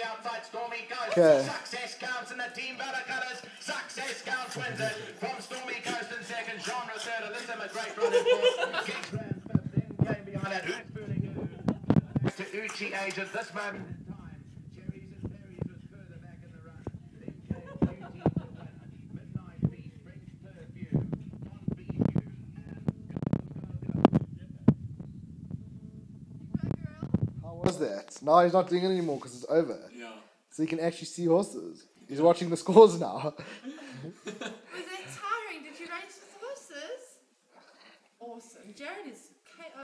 the outside. Stormy Ghost. Okay. Success counts in the Team Bella colours. Success counts wins it. From Stormy Ghost in second. Genre third. Alyssa run in fourth. Kings ran fifth. Then came behind that. Who's fooling who? To Uchi Age at this moment Go. Was that? Now he's not doing it anymore because it's over. Yeah. So you can actually see horses. He's watching the scores now. Was that tiring? Did you race with the horses? Awesome. Jared is